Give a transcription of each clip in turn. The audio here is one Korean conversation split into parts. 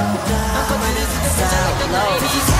down, down, down low.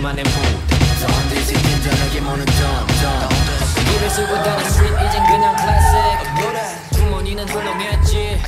우리만의 무대 던지지 긴장하게 모는 던던 길을 쓰고 다닌 스트릿 이젠 그냥 클래식 주머니는 훌렁했지